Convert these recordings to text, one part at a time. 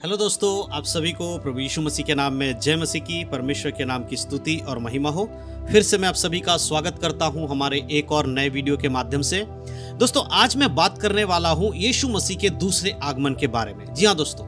Hello दोस्तों, आप सभी को प्रभु यीशु मसीह के नाम में जय मसीह की, परमेश्वर के नाम की स्तुति और महिमा हो। फिर से मैं आप सभी का स्वागत करता हूँ हमारे एक और नए वीडियो के माध्यम से। दोस्तों, आज मैं बात करने वाला हूँ यीशु मसीह के दूसरे आगमन के बारे में। जी हाँ दोस्तों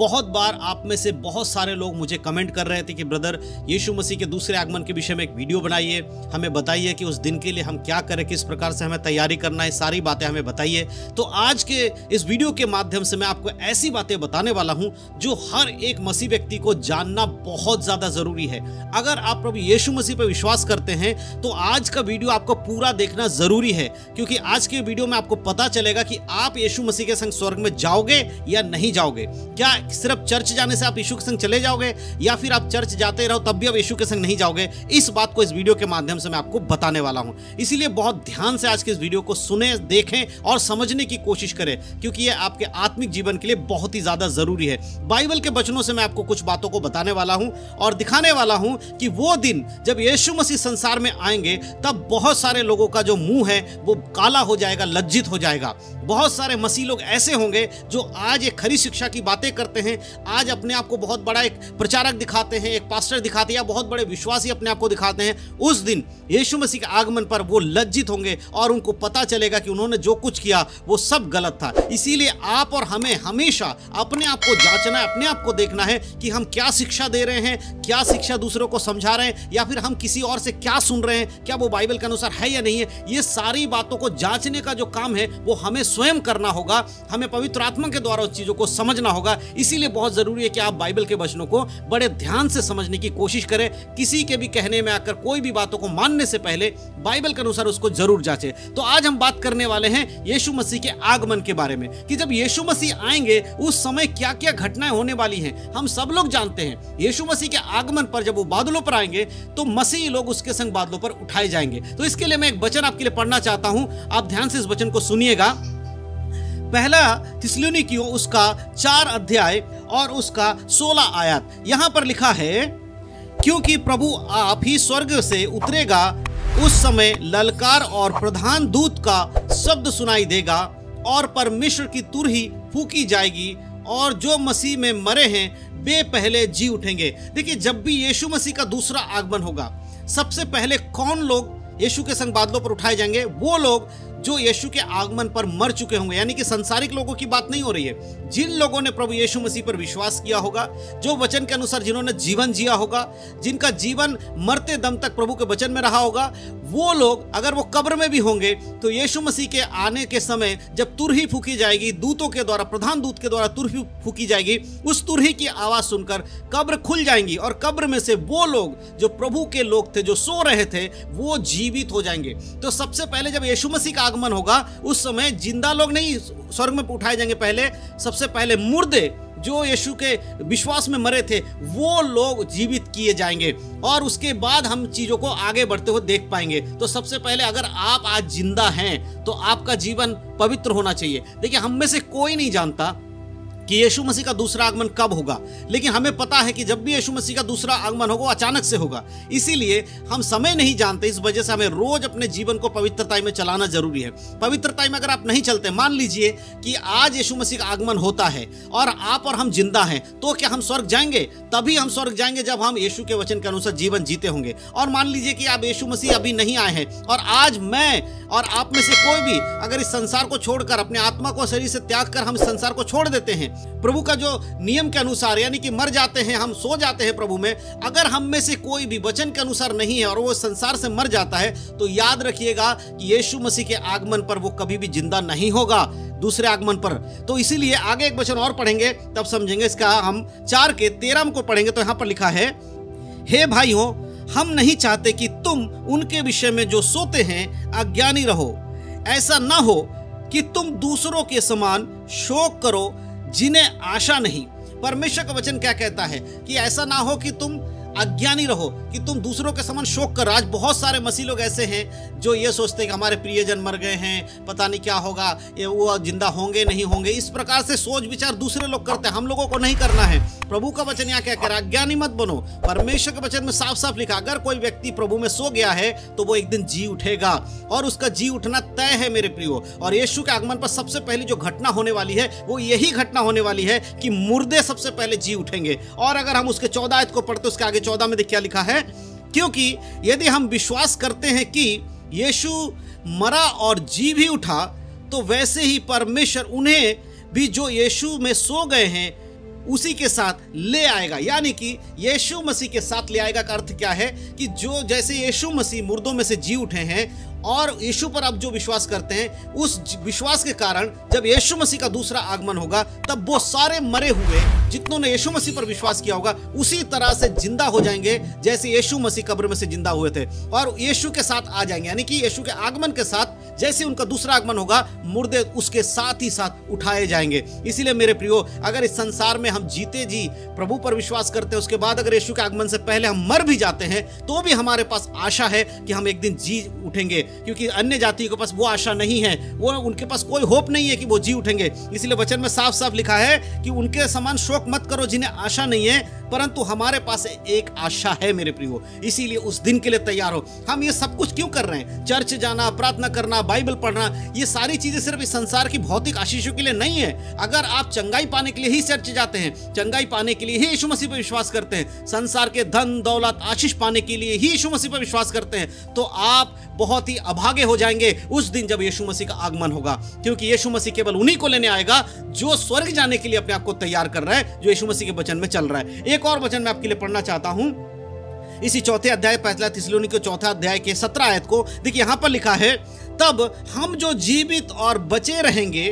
बहुत बार आप में से बहुत सारे लोग मुझे कमेंट कर रहे थे कि, ब्रदर, यीशु मसीह के दूसरे आगमन के विषय में एक वीडियो बनाइए। हमें बताइए कि उस दिन के लिए हम क्या करें, किस प्रकार से हमें तैयारी करना है, सारी बातें हमें बताइए। तो आज के इस वीडियो के माध्यम से मैं आपको ऐसी बातें बताने वाला हूँ जो हर एक मसीह व्यक्ति को जानना बहुत ज़्यादा ज़रूरी है। अगर आप प्रभु यीशु मसीह पर विश्वास करते हैं तो आज का वीडियो आपको पूरा देखना ज़रूरी है, क्योंकि आज के वीडियो में आपको पता चलेगा कि आप यीशु मसीह के संग स्वर्ग में जाओगे या नहीं जाओगे। क्या सिर्फ़ चर्च जाने से आप यीशु के संग चले जाओगे या फिर आप चर्च जाते रहो तब भी आप यीशु के संग नहीं जाओगे, इस बात को इस वीडियो के माध्यम से मैं आपको बताने वाला हूँ। इसीलिए बहुत ध्यान से आज के इस वीडियो को सुने, देखें और समझने की कोशिश करें, क्योंकि ये आपके आत्मिक जीवन के लिए बहुत ही ज़्यादा ज़रूरी है। बाइबल के वचनों से मैं आपको कुछ बातों को बताने वाला हूँ और दिखाने वाला हूँ कि वो दिन जब यीशु मसीह संसार में आएँगे, तब बहुत सारे लोगों का जो मुँह है, वो काला हो जाएगा, लज्जित हो जाएगा। बहुत सारे मसीह लोग ऐसे होंगे जो आज ये खरी शिक्षा की बातें करते हैं। आज अपने आप को बहुत बड़ा एक प्रचारक दिखाते हैं, एक पास्टर दिखाते हैं या बहुत बड़े विश्वासी अपने आप को दिखाते हैं। उस दिन यीशु मसीह के आगमन पर वो लज्जित होंगे और उनको पता चलेगा कि उन्होंने जो कुछ किया, वो सब गलत था। इसीलिए आप और हमें हमेशा अपने आप को जांचना है, अपने आप को देखना है कि हम क्या शिक्षा दे रहे हैं, क्या शिक्षा दूसरों को समझा रहे हैं या फिर हम किसी और से क्या सुन रहे हैं, क्या वो बाइबल के अनुसार है या नहीं है। ये सारी बातों को जांचने का जो काम है, वो हमें स्वयं करना होगा, हमें पवित्र आत्मा के द्वारा उस चीज़ों को समझना होगा। इसीलिए बहुत ज़रूरी है कि आप बाइबल के वचनों को बड़े ध्यान से समझने की कोशिश करें। किसी के भी कहने में आकर कोई भी बातों को मानने से पहले बाइबल के अनुसार उसको ज़रूर जांचे। तो आज हम बात करने वाले हैं यीशु मसीह के आगमन के बारे में कि जब यीशु मसीह आएँगे, उस समय क्या क्या घटनाएँ होने वाली हैं, हम सब लोग जानते हैं। यीशु मसीह के आगमन पर जब वो बादलों पर आएँगे तो मसीह लोग उसके संग बादलों पर उठाए जाएँगे। तो इसके लिए मैं एक वचन आपके लिए पढ़ना चाहता हूँ। आप ध्यान से इस वचन को सुनिएगा। पहला तिसलुनी उसका चार अध्याय और उसका सोलह आयत। यहाँ पर लिखा है, क्योंकि प्रभु आप ही स्वर्ग से उतरेगा, उस समय ललकार और प्रधान दूत का शब्द सुनाई देगा और परमेश्वर की तुरही फूकी जाएगी और जो मसीह में मरे हैं, वे पहले जी उठेंगे। देखिए, जब भी यीशु मसीह का दूसरा आगमन होगा, सबसे पहले कौन लोग यीशु के संग बादलों पर उठाए जाएँगे? वो लोग जो यीशु के आगमन पर मर चुके होंगे, यानी कि संसारिक लोगों की बात नहीं हो रही है, जिन लोगों ने प्रभु यीशु मसीह पर विश्वास किया होगा, जो वचन के अनुसार जिन्होंने जीवन जिया होगा, जिनका जीवन मरते दम तक प्रभु के वचन में रहा होगा, वो लोग अगर वो कब्र में भी होंगे तो यीशु मसीह के आने के समय जब तुरही फूकी जाएगी, दूतों के द्वारा, प्रधान दूत के द्वारा तुरही फूकी जाएगी, उस तुरही की आवाज़ सुनकर कब्र खुल जाएँगी और कब्र में से वो लोग, जो प्रभु के लोग थे, जो सो रहे थे, वो जीवित हो जाएँगे। तो सबसे पहले जब यीशु मसीह का आगमन होगा। उस समय ज़िंदा लोग नहीं स्वर्ग में उठाए जाएँगे। पहले, सबसे पहले मुर्दे जो यीशु के विश्वास में मरे थे, वो लोग जीवित किए जाएँगे और उसके बाद हम चीज़ों को आगे बढ़ते हुए देख पाएँगे। तो सबसे पहले अगर आप आज ज़िंदा हैं तो आपका जीवन पवित्र होना चाहिए। देखिए, हम में से कोई नहीं जानता कि यीशु मसीह का दूसरा आगमन कब होगा। लेकिन हमें पता है कि जब भी यीशु मसीह का दूसरा आगमन होगा अचानक से होगा। इसीलिए हम समय नहीं जानते, इस वजह से हमें रोज अपने जीवन को पवित्रताई में चलाना ज़रूरी है। पवित्रताई में अगर आप नहीं चलते, मान लीजिए कि आज यीशु मसीह का आगमन होता है और आप और हम ज़िंदा हैं तो क्या हम स्वर्ग जाएँगे? तभी हम स्वर्ग जाएँगे जब हम यीशु के वचन के अनुसार जीवन जीते होंगे। और मान लीजिए कि आप यीशु मसीह अभी नहीं आए हैं और आज मैं और आप में से कोई भी अगर इस संसार को छोड़कर, अपने आत्मा को शरीर से त्याग कर हम संसार को छोड़ देते हैं प्रभु का जो नियम के अनुसार, यानी कि मर जाते हैं, हम सो जाते हैं प्रभु में, अगर हम में से कोई भी वचन के अनुसार नहीं है और वो संसार से मर जाता है तो याद रखिएगा कि यीशु मसीह के आगमन पर वो कभी भी ज़िंदा नहीं होगा, दूसरे आगमन पर। तो इसीलिए आगे एक वचन और पढ़ेंगे, तब समझेंगे इसका हम चार के तेरह को पढ़ेंगे तो यहाँ पर लिखा है, हे भाइयों, हम नहीं चाहते कि तुम उनके विषय में जो सोते हैं, अज्ञानी रहो। ऐसा ना हो कि तुम दूसरों के समान शोक करो जिन्हें आशा नहीं। परमेश्वर का वचन क्या कहता है? कि ऐसा ना हो कि तुम अज्ञानी रहो, कि तुम दूसरों के समान शोक कर। आज बहुत सारे मसीह लोग ऐसे हैं जो ये सोचते हैं कि हमारे प्रियजन मर गए हैं, पता नहीं क्या होगा, ये वो ज़िंदा होंगे, नहीं होंगे। इस प्रकार से सोच विचार दूसरे लोग करते हैं। हम लोगों को नहीं करना है। प्रभु का वचन यहाँ क्या कह रहा है ज्ञानी मत बनो। परमेश्वर के वचन में साफ़ साफ़ लिखा, अगर कोई व्यक्ति प्रभु में सो गया है तो वो एक दिन जी उठेगा और उसका जी उठना तय है मेरे प्रियो। और यीशु के आगमन पर सबसे पहली जो घटना होने वाली है, वो यही घटना होने वाली है कि मुर्दे सबसे पहले जी उठेंगे। और अगर हम उसके चौदह आयत को पढ़ते उसके आगे चौदह में देख क्या लिखा है? क्योंकि यदि हम विश्वास करते हैं कि यीशु मरा और जी भी उठा तो वैसे ही परमेश्वर उन्हें भी जो यीशु में सो गए हैं उसी के साथ ले आएगा। यानी कि यीशु मसीह के साथ ले आएगा का अर्थ क्या है कि जो जैसे यीशु मसीह मुर्दों में से जी उठे हैं और यीशु पर अब जो विश्वास करते हैं, उस विश्वास के कारण जब यीशु मसीह का दूसरा आगमन होगा, तब वो सारे मरे हुए जितनों ने यीशु मसीह पर विश्वास किया होगा, उसी तरह से ज़िंदा हो जाएँगे जैसे यीशु मसीह कब्र में से ज़िंदा हुए थे। और यीशु के साथ आ जाएँगे। यानी कि यीशु के आगमन के साथ जैसे उनका दूसरा आगमन होगा, मुर्दे उसके साथ ही साथ उठाए जाएँगे। इसीलिए मेरे प्रियो, अगर इस संसार में हम जीते जी, प्रभु पर विश्वास करते हैं, उसके बाद अगर यीशु के आगमन से पहले हम मर भी जाते हैं तो भी हमारे पास आशा है कि हम एक दिन जी उठेंगे। क्योंकि अन्य जातियों के पास वो आशा नहीं है, वो उनके पास कोई होप नहीं है कि वो जी उठेंगे। इसलिए वचन में साफ़ साफ़ लिखा है कि उनके समान शोक मत करो जिन्हें आशा नहीं है, परंतु हमारे पास एक आशा है मेरे प्रियो। इसीलिए उस दिन के लिए तैयार हो। हम ये सब कुछ क्यों कर रहे हैं? चर्च जाना, प्रार्थना करना बाइबल पढ़ना ये सारी चीज़ें सिर्फ़ इस संसार की भौतिक आशीषों के लिए नहीं है अगर आप चंगाई पाने के लिए ही चर्च जाते हैं चंगाई पाने के लिए ही यीशु मसीह पर विश्वास करते हैं संसार के धन दौलत आशीष पाने के लिए ही यीशु मसीह पर विश्वास करते हैं तो आप बहुत ही अभागे हो जाएँगे उस दिन जब यीशु मसीह का आगमन होगा क्योंकि यीशु मसीह केवल उन्हीं को लेने आएगा जो स्वर्ग जाने के लिए अपने आप को तैयार कर रहा है जो यीशु मसीह के वचन में चल रहा है एक और वचन मैं आपके लिए पढ़ना चाहता हूँ इसी चौथे अध्याय पहला तिसलोनी के चौथा अध्याय के सत्रह आयत को देखिए यहाँ पर लिखा है तब हम जो जीवित और बचे रहेंगे,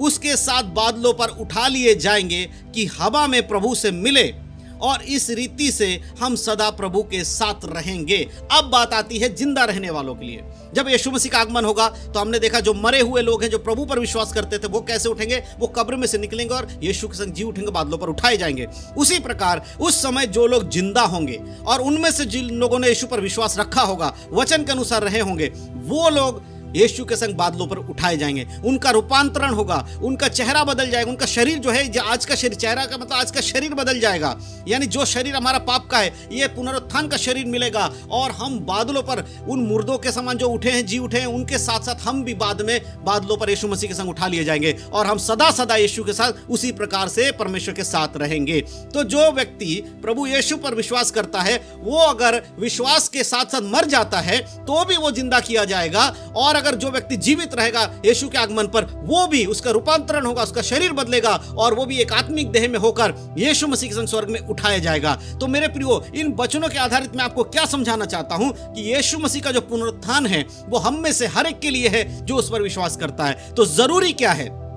उसके साथ बादलों पर उठा लिए जाएँगे कि हवा में प्रभु से मिले और इस रीति से हम सदा प्रभु के साथ रहेंगे। अब बात आती है ज़िंदा रहने वालों के लिए। जब यीशु मसीह का आगमन होगा तो हमने देखा जो मरे हुए लोग हैं, जो प्रभु पर विश्वास करते थे, वो कैसे उठेंगे? वो कब्र में से निकलेंगे और यीशु के संग जी उठेंगे, बादलों पर उठाए जाएँगे। उसी प्रकार, उस समय जो लोग ज़िंदा होंगे और उनमें से जिन लोगों ने यीशु पर विश्वास रखा होगा, वचन के अनुसार रहे होंगे, वो लोग यीशु के संग बादलों पर उठाए जाएँगे। उनका रूपांतरण होगा, उनका चेहरा बदल जाएगा, उनका शरीर जो है आज का शरीर, चेहरा का मतलब आज का शरीर बदल जाएगा। यानी जो शरीर हमारा पाप का है, ये पुनरुत्थान का शरीर मिलेगा। और हम बादलों पर, उन मुर्दों के समान जो उठे हैं, जी उठे हैं, उनके साथ साथ हम भी बाद में बादलों पर यीशु मसीह के संग उठा लिए जाएँगे। और हम सदा सदा यीशु के साथ उसी प्रकार से परमेश्वर के साथ रहेंगे। तो जो व्यक्ति प्रभु यीशु पर विश्वास करता है, वो अगर विश्वास के साथ साथ मर जाता है तो भी वो ज़िंदा किया जाएगा। और अगर जो व्यक्ति जीवित रहेगा यीशु के आगमन पर, वो भी उसका रूपांतरण होगा, उसका शरीर बदलेगा और वो भी एक आत्मिक देह में होकर यीशु मसीह के संग स्वर्ग में उठाया जाएगा। तो मेरे प्रियो, इन वचनों के आधारित मैं आपको क्या समझाना चाहता हूँ कि यीशु मसीह का जो पुनरुत्थान है, वो हम में से हर एक के लिए है जो उस पर विश्वास करता है। तो ज़रूरी क्या है?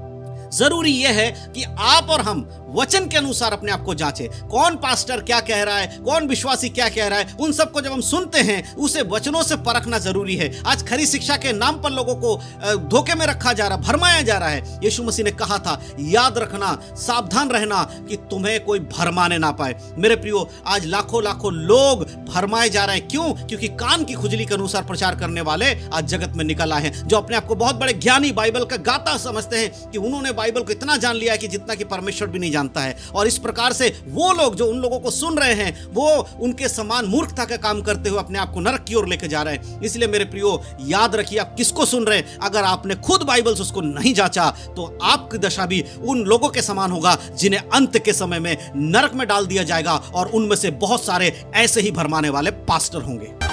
ज़रूरी यह है कि आप और हम वचन के अनुसार अपने आप को जांचे। कौन पास्टर क्या कह रहा है? कौन विश्वासी क्या कह रहा है? उन सबको जब हम सुनते हैं, उसे वचनों से परखना ज़रूरी है। आज खरी शिक्षा के नाम पर लोगों को धोखे में रखा जा रहा है भरमाया जा रहा है। यीशु मसीह ने कहा था, याद रखना, सावधान रहना कि तुम्हें कोई भरमाने ना पाए। मेरे प्रियो, आज लाखों लाखों लोग भरमाए जा रहे हैं। क्यों? क्योंकि कान की खुजली के अनुसार प्रचार करने वाले आज जगत में निकल आए हैं, जो अपने आप को बहुत बड़े ज्ञानी बाइबल का गाता समझते हैं कि उन्होंने बाइबल को इतना जान लिया है कि जितना कि परमेश्वर भी नहीं जानता है। और इस प्रकार से वो लोग जो उन लोगों को सुन रहे हैं, वो उनके समान मूर्खता का काम करते हुए अपने आप को नरक की ओर लेके जा रहे हैं। इसलिए मेरे प्रियो, याद रखिए आप किसको सुन रहे हैं। अगर आपने खुद बाइबल से उसको नहीं जांचा तो आपकी दशा भी उन लोगों के समान होगा, जिन्हें अंत के समय में नरक में डाल दिया जाएगा और उनमें से बहुत सारे ऐसे ही भरमाने वाले पास्टर होंगे।